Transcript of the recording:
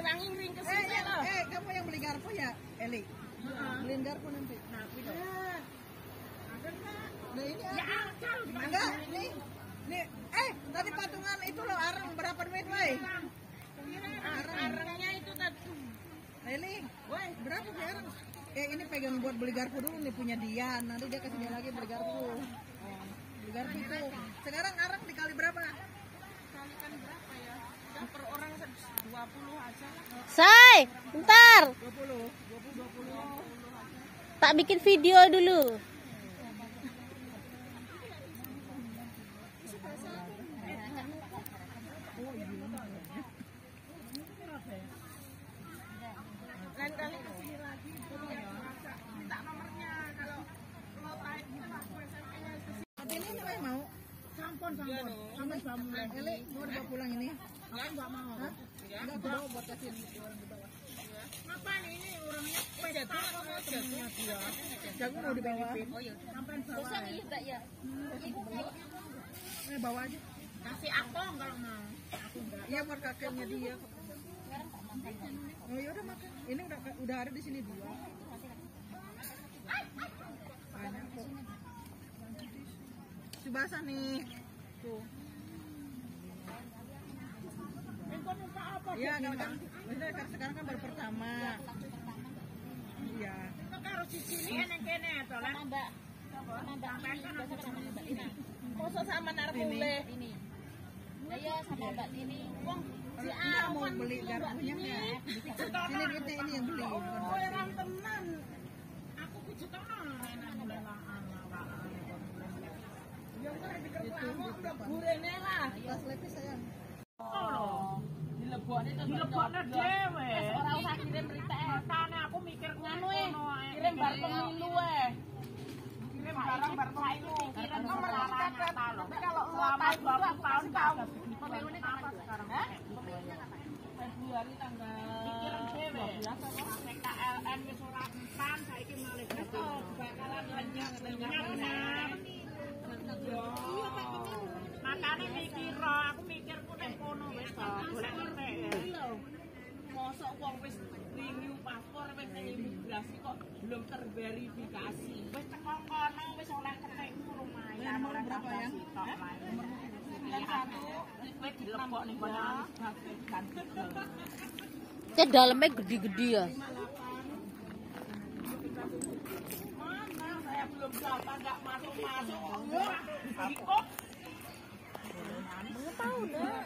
wangi ring ke Eh, sini eh, loh. eh, kamu yang beli garpu ya, Eli? Beliin garpu nanti. Nah, itu. Nah, ini Ya, akal. Enggak, nih. Nih, eh, tadi patungan itu loh areng berapa duit, woi? Arangnya itu tadi. Eli, woi, berapa sih areng? Eh, ini pegang buat beli garpu dulu nih punya Dian. Nanti dia kasih dia lagi beli garpu. Oh, beli garpu itu. Sekarang areng dikali berapa? Kalikan berapa ya? Udah per orang 20 aja lah. Say, bentar. 20. 20 20. Tak bikin video dulu. Lain kali ke sini lagi. Minta nomornya kalau lo tarik kita aku SMP-nya ke sini. Tapi ini ini mau? Sampun, sampun. Sampun, sampun. Eli, mau dibawa pulang ini? Enggak, enggak mau. Hah? Enggak, aku bawa buat kasih orang di bawah. Apa nih ini orangnya pesta apa temennya dia? Jago mau dibawa. Oh iya. Sampai bawa. ya? Eh, bawa aja. Kasih aku kalau mau. Aku enggak. Iya buat kakeknya dia. Oh ya udah makan. Ini udah udah ada di sini dua. Banyak kok. Si basah nih. Tuh. Iya kan kan. Maksudnya kan sekarang kan baru pertama. Iya. Kok harus di sini enak kene to lah. Mbak. Mbak ini. Masa sama narkule. Ini. Saya sama Mbak Tini. Wong si mau beli garpunya. Sini ini ini yang beli. bukan Oh, basah. orang tenan. Aku kudu tenan enak belalaan Ya kok dikerjamu udah burene lah. Sayang. Oh. Dilebokne dilebokne dhewe. Ora usah kirim aku mikir eh, kirim bar pemilu eh. Kirim barang bar pemilu. Kirim nomor Tapi kalau selama 20 tahun tahu kapan sekarang? Februari tanggal Pikiran dhewe. PKLN wis ora empan saiki malih bakalan lenjang lenjang. Iya Pak pemilu. Makane mikir aku mikir ku nek kono wis to, golek ngerti. Mosok wong wis renew paspor wis imigrasi kok belum terverifikasi. Wis teko kono wis oleh ketekmu lumayan. Nomor oleh berapa, yang? tok lah. Nomor satu, wis dilebok ning kono kan. Cek dalamnya gede-gede ya. Mana saya belum dapat enggak masuk-masuk. Kok Tahu dah.